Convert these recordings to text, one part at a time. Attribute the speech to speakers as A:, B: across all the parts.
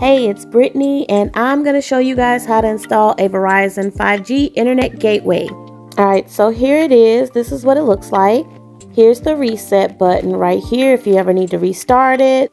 A: Hey, it's Brittany, and I'm going to show you guys how to install a Verizon 5G Internet Gateway. Alright, so here it is. This is what it looks like. Here's the reset button right here if you ever need to restart it.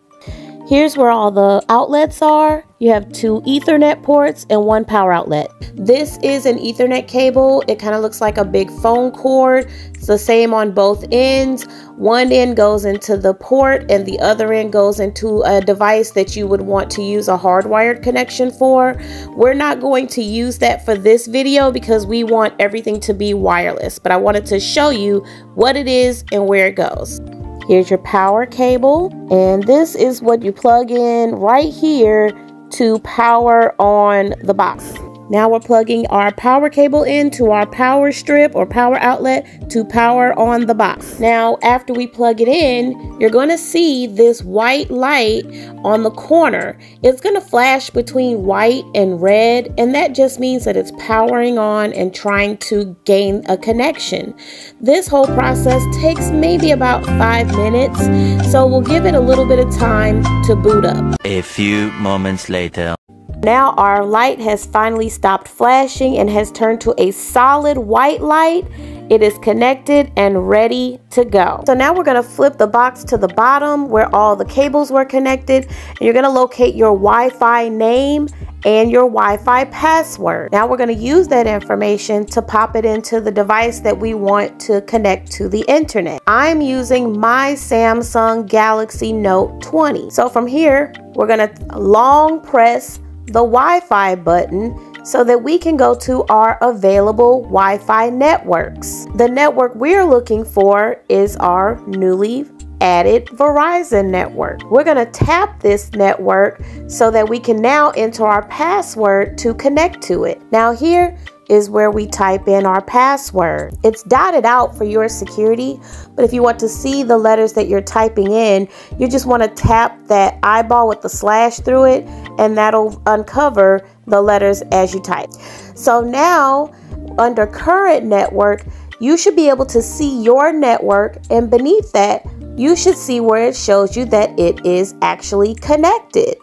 A: Here's where all the outlets are. You have two ethernet ports and one power outlet. This is an ethernet cable. It kind of looks like a big phone cord. It's the same on both ends. One end goes into the port and the other end goes into a device that you would want to use a hardwired connection for. We're not going to use that for this video because we want everything to be wireless, but I wanted to show you what it is and where it goes. Here's your power cable, and this is what you plug in right here to power on the box. Now we're plugging our power cable into our power strip or power outlet to power on the box. Now, after we plug it in, you're going to see this white light on the corner. It's going to flash between white and red, and that just means that it's powering on and trying to gain a connection. This whole process takes maybe about five minutes, so we'll give it a little bit of time to boot up.
B: A few moments later.
A: Now our light has finally stopped flashing and has turned to a solid white light. It is connected and ready to go. So now we're going to flip the box to the bottom where all the cables were connected. And you're going to locate your Wi-Fi name and your Wi-Fi password. Now we're going to use that information to pop it into the device that we want to connect to the internet. I'm using my Samsung Galaxy Note 20. So from here, we're going to long press the Wi-Fi button so that we can go to our available Wi-Fi networks. The network we're looking for is our newly added Verizon network. We're going to tap this network so that we can now enter our password to connect to it. Now here is where we type in our password. It's dotted out for your security, but if you want to see the letters that you're typing in, you just want to tap that eyeball with the slash through it, and that'll uncover the letters as you type. So now, under current network, you should be able to see your network, and beneath that, you should see where it shows you that it is actually connected.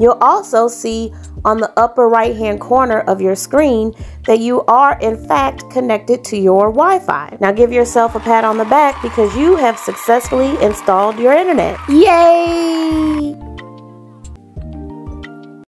A: You'll also see on the upper right hand corner of your screen that you are in fact connected to your Wi-Fi. Now give yourself a pat on the back because you have successfully installed your internet. Yay!